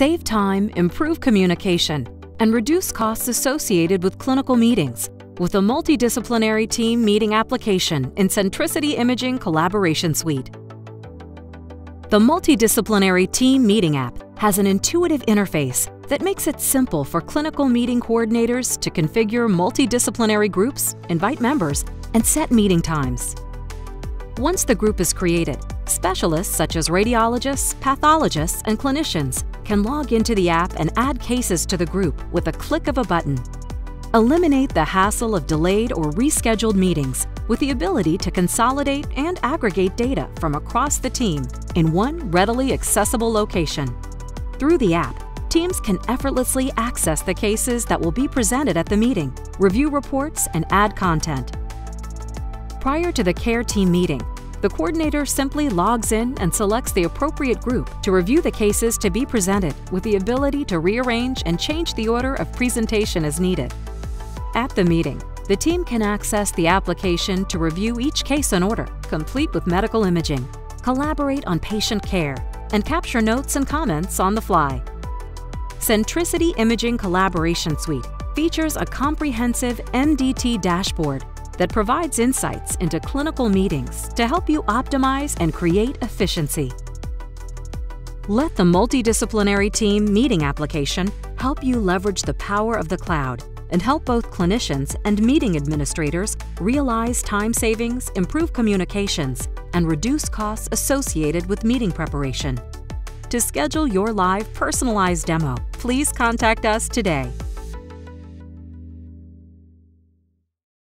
Save time, improve communication, and reduce costs associated with clinical meetings with a multidisciplinary team meeting application in Centricity Imaging Collaboration Suite. The Multidisciplinary Team Meeting app has an intuitive interface that makes it simple for clinical meeting coordinators to configure multidisciplinary groups, invite members, and set meeting times. Once the group is created, specialists such as radiologists, pathologists, and clinicians can log into the app and add cases to the group with a click of a button. Eliminate the hassle of delayed or rescheduled meetings with the ability to consolidate and aggregate data from across the team in one readily accessible location. Through the app, teams can effortlessly access the cases that will be presented at the meeting, review reports, and add content. Prior to the care team meeting, the coordinator simply logs in and selects the appropriate group to review the cases to be presented with the ability to rearrange and change the order of presentation as needed. At the meeting, the team can access the application to review each case in order, complete with medical imaging, collaborate on patient care, and capture notes and comments on the fly. Centricity Imaging Collaboration Suite features a comprehensive MDT dashboard that provides insights into clinical meetings to help you optimize and create efficiency. Let the multidisciplinary team meeting application help you leverage the power of the cloud and help both clinicians and meeting administrators realize time savings, improve communications, and reduce costs associated with meeting preparation. To schedule your live personalized demo, please contact us today